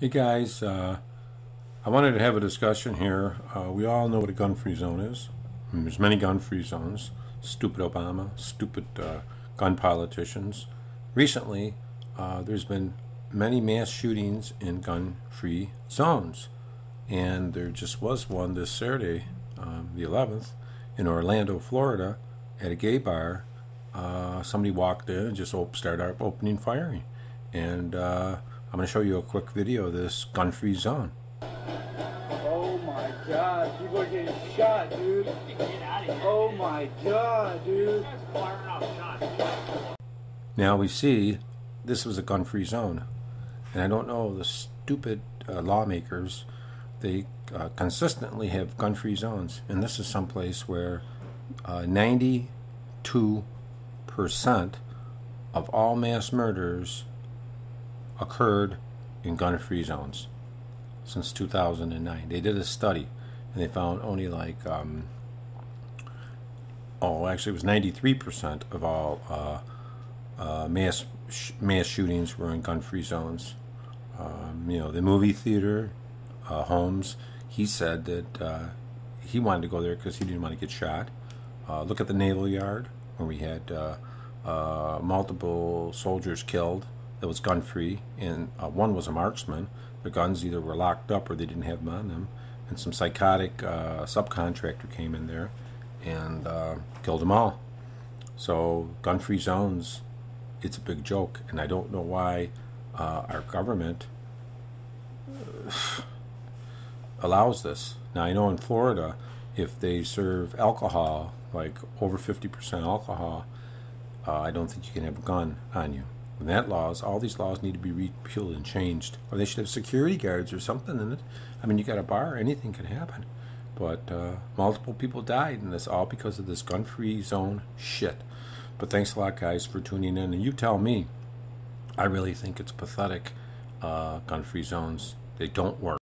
Hey guys, uh, I wanted to have a discussion here. Uh, we all know what a gun-free zone is. There's many gun-free zones. Stupid Obama, stupid uh, gun politicians. Recently, uh, there's been many mass shootings in gun-free zones, and there just was one this Saturday, um, the 11th, in Orlando, Florida, at a gay bar. Uh, somebody walked in and just started opening firing, and uh, I'm going to show you a quick video of this gun-free zone. Oh my god, people are getting shot, dude. Get out of here. Oh my god, dude. Firing off shots. Now we see this was a gun-free zone, and I don't know the stupid uh, lawmakers. They uh, consistently have gun-free zones, and this is someplace where uh, 92 percent of all mass murders occurred in gun-free zones since 2009. They did a study, and they found only like um, oh, actually, it was 93 percent of all. Uh, uh, mass sh- mass shootings were in gun-free zones. Um, you know, the movie theater, uh, Holmes. He said that uh, he wanted to go there because he didn't want to get shot. Uh, look at the Naval Yard, where we had uh, multiple soldiers killed. That was gun-free, and uh, one was a marksman. The guns either were locked up or they didn't have them on them. And some psychotic uh, subcontractor came in there and uh, killed them all. So gun-free zones, it's a big joke, and I don't know why uh, our government uh, allows this. Now I know in Florida, if they serve alcohol, like over 50% alcohol, uh, I don't think you can have a gun on you. That laws, all these laws need to be repealed and changed, or they should have security guards or something in it. I mean, you got a bar, anything can happen. But uh, multiple people died, in this, all because of this gun-free zone shit. But thanks a lot, guys, for tuning in. And you tell me. I really think it's pathetic. Uh, gun-free zones they don't work.